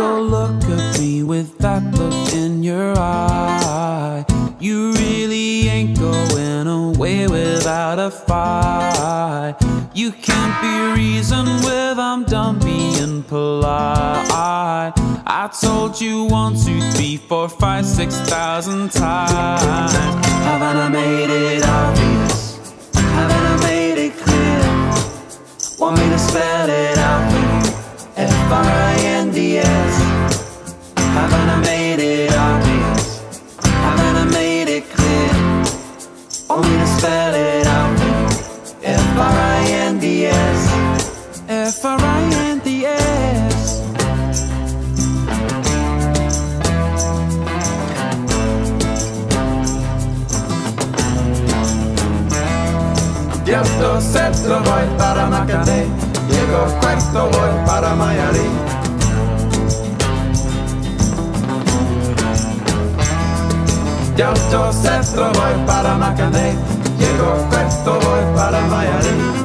go look at me with that look in your eye. You really ain't going away without a fight. You can't be reasoned with, I'm done being polite. I told you one, two, three, four, five, six thousand times. Want me to spell it out for you? F-R-I-N-D-S F-R-I-N-D-S Piatto Cedro voy para Macané, Llego cuarto voy para Mayarí. Piatto setro voy para Macané, Llego cuarto voy para Mayarí.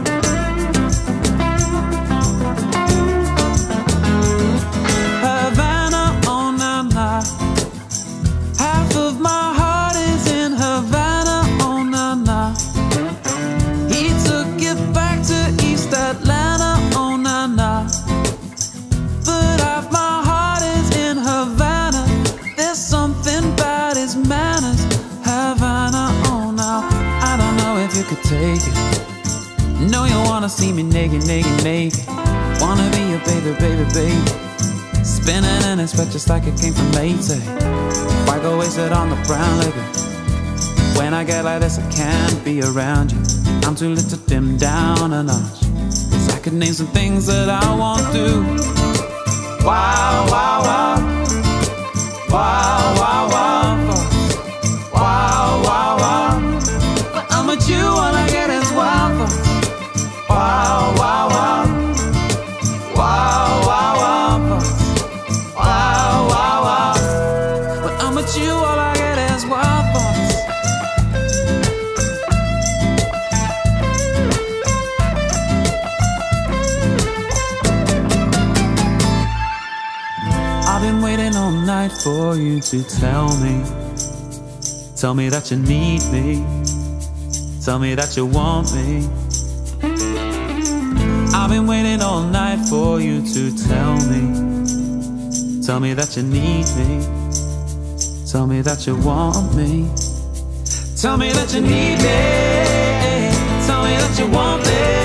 Take it. Know you wanna see me naked, naked, naked. Wanna be your baby, baby, baby. Spinning in his sweat just like it came from Maytag. Why go wasted on the brown liquor? When I get like this, I can't be around you. I'm too little to dim down a notch. Cause I could name some things that I won't do. Wow. night for you to tell me. Tell me that you need me. Tell me that you want me. I've been waiting all night for you to tell me. Tell me that you need me. Tell me that you want me. Tell me that you need me. Tell me that you want me.